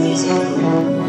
music.